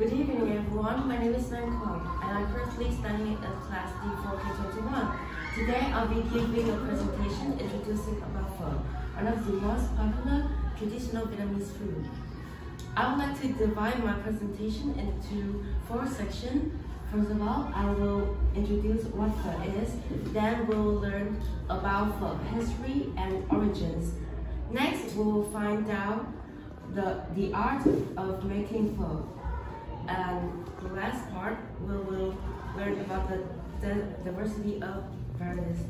Good evening, everyone. My name is Mạnh Quang, and I'm currently studying at Class D4K21. Today, I'll be giving a presentation introducing about pho, one of the most popular traditional Vietnamese food. I would like to divide my presentation into four sections. First of all, I will introduce what pho is, then we'll learn about pho history and origins. Next, we will find out the, the art of making pho. And the last part, we will learn about the, the diversity of varieties.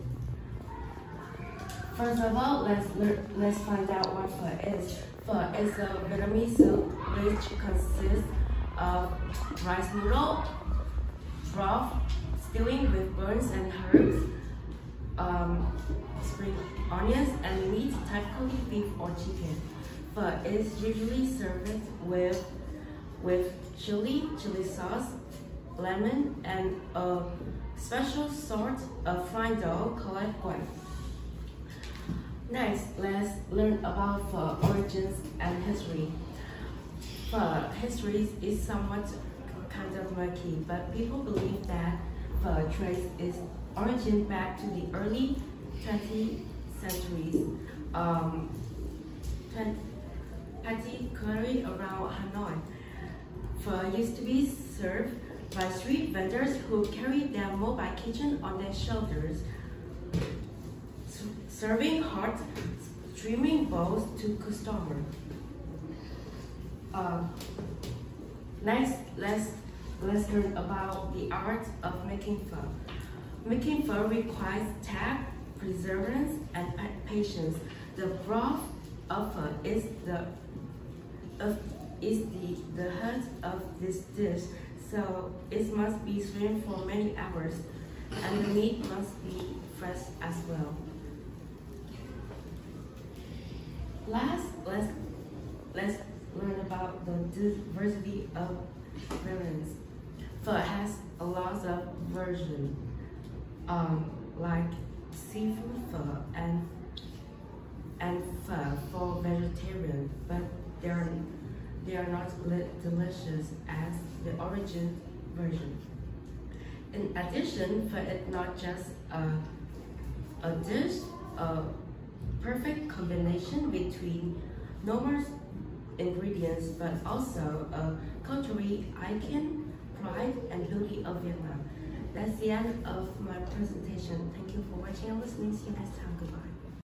First of all, let's let's find out what pho is. Pho is a Vietnamese soup which consists of rice noodle, broth, stewing with burns and herbs, um, spring onions, and meat, typically beef or chicken. Pho is usually served with with chili, chili sauce, lemon, and a special sort of fried dough called guan. Next, let's learn about origins and history. Pho history is somewhat kind of murky, but people believe that pho traces its origin back to the early 20th centuries. Um, particularly around Hanoi. Used to be served by street vendors who carried their mobile kitchen on their shoulders, serving hot, streaming bowls to customers. Uh, next, let's, let's learn about the art of making pho. Making pho requires tact, perseverance, and patience. The broth of pho is the is the, the heart of this dish, so it must be steamed for many hours, and the meat must be fresh as well. Last, let's, let's learn about the diversity of variants. Pho has a lot of versions, um, like seafood pho and and pho for vegetarian, but there are they are not delicious as the origin version. In addition, pho it not just a, a dish, a perfect combination between numerous ingredients, but also a cultural icon, pride, and beauty of Vietnam. That's the end of my presentation. Thank you for watching and listening. See you next time. Goodbye.